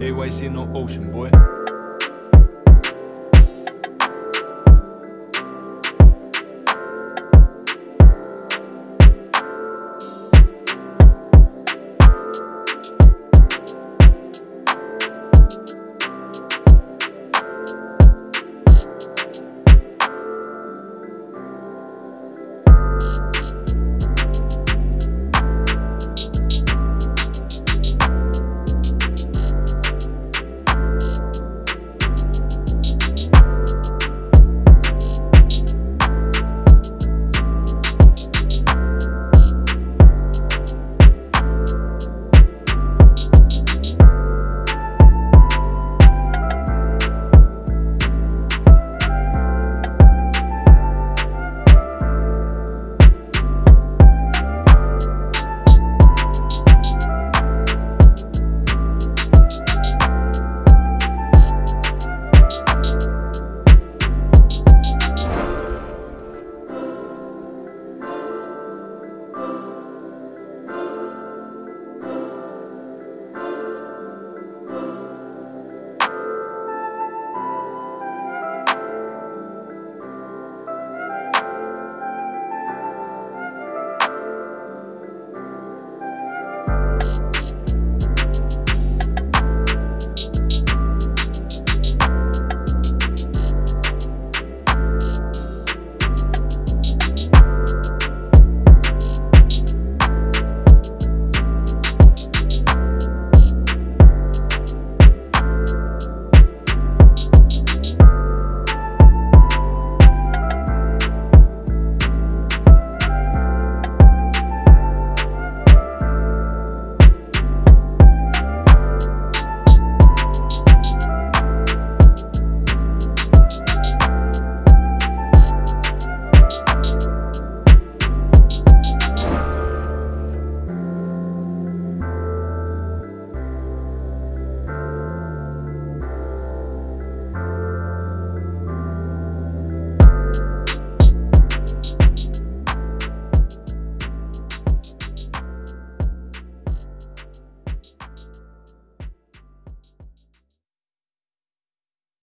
AYC no ocean, boy.